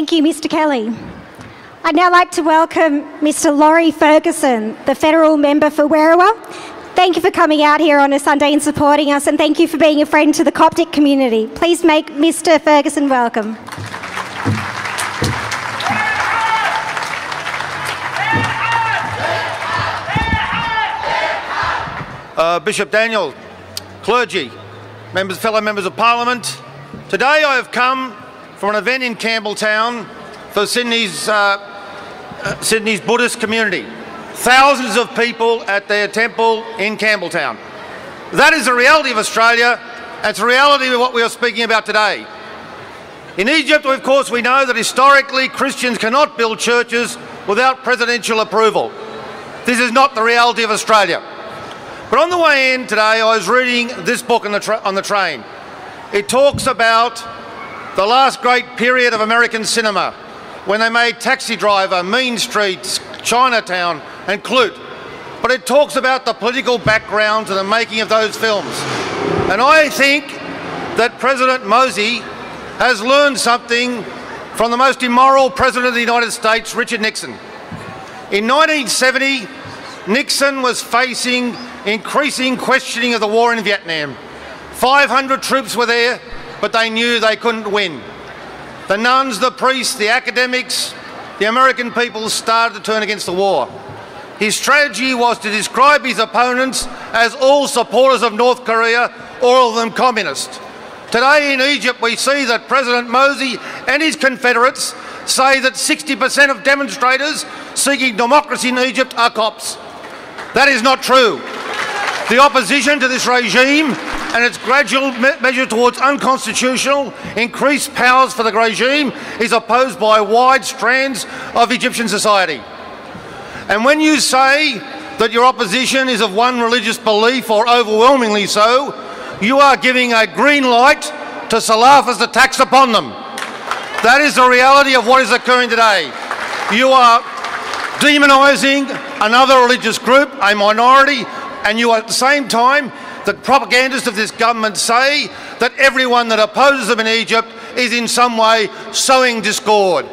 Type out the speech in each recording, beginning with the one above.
Thank you, Mr Kelly. I'd now like to welcome Mr Laurie Ferguson, the Federal Member for Werriwa. Thank you for coming out here on a Sunday and supporting us, and thank you for being a friend to the Coptic community. Please make Mr Ferguson welcome. Uh, Bishop Daniel, clergy, members, fellow members of Parliament, today I have come from an event in Campbelltown for Sydney's, uh, uh, Sydney's Buddhist community. Thousands of people at their temple in Campbelltown. That is the reality of Australia, it's the reality of what we are speaking about today. In Egypt, of course, we know that historically Christians cannot build churches without presidential approval. This is not the reality of Australia. But on the way in today, I was reading this book on the, on the train. It talks about the last great period of American cinema when they made Taxi Driver, Mean Streets, Chinatown, and Klute. But it talks about the political background to the making of those films. And I think that President Morsi has learned something from the most immoral president of the United States, Richard Nixon. In 1970, Nixon was facing increasing questioning of the war in Vietnam. 500 troops were there, but they knew they couldn't win. The nuns, the priests, the academics, the American people started to turn against the war. His strategy was to describe his opponents as all supporters of North Korea, all of them communist. Today in Egypt, we see that President Morsi and his Confederates say that 60% of demonstrators seeking democracy in Egypt are Copts. That is not true. The opposition to this regime and its gradual me measure towards unconstitutional, increased powers for the regime is opposed by wide strands of Egyptian society. And when you say that your opposition is of one religious belief or overwhelmingly so, you are giving a green light to Salafist attacks upon them. That is the reality of what is occurring today. You are demonising another religious group, a minority, and you at the same time, the propagandists of this government say that everyone that opposes them in Egypt is in some way sowing discord,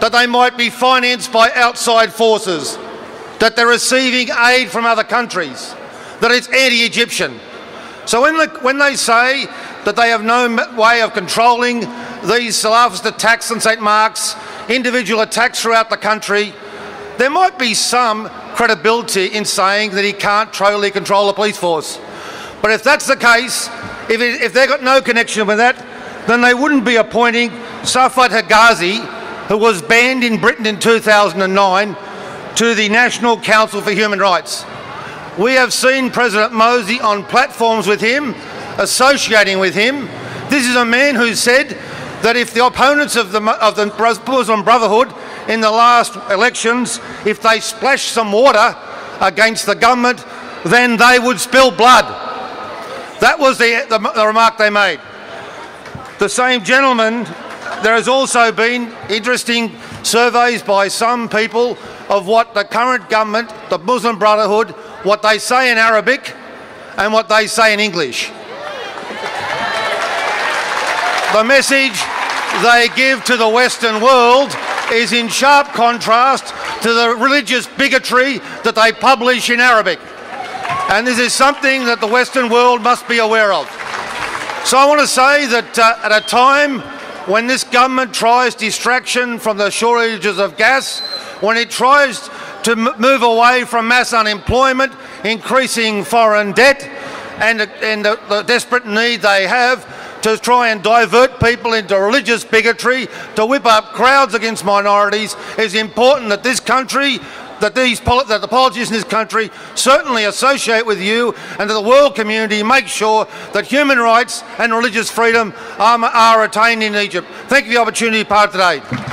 that they might be financed by outside forces, that they're receiving aid from other countries, that it's anti-Egyptian. So when, the, when they say that they have no way of controlling these Salafist attacks on St Mark's, individual attacks throughout the country, there might be some credibility in saying that he can't totally control the police force. But if that's the case, if, it, if they've got no connection with that, then they wouldn't be appointing Safwat Higazi, who was banned in Britain in 2009, to the National Council for Human Rights. We have seen President Morsi on platforms with him, associating with him. This is a man who said that if the opponents of the, of the Muslim Brotherhood in the last elections, if they splashed some water against the government, then they would spill blood. That was the, the, the remark they made. The same gentleman, there has also been interesting surveys by some people of what the current government, the Muslim Brotherhood, what they say in Arabic and what they say in English. The message they give to the Western world is in sharp contrast to the religious bigotry that they publish in Arabic. And this is something that the Western world must be aware of. So I want to say that uh, at a time when this government tries distraction from the shortages of gas, when it tries to move away from mass unemployment, increasing foreign debt, and, and the, the desperate need they have to try and divert people into religious bigotry, to whip up crowds against minorities, is important that this country that, these, that the politicians in this country certainly associate with you and that the world community make sure that human rights and religious freedom are, are attained in Egypt. Thank you for the opportunity to part today.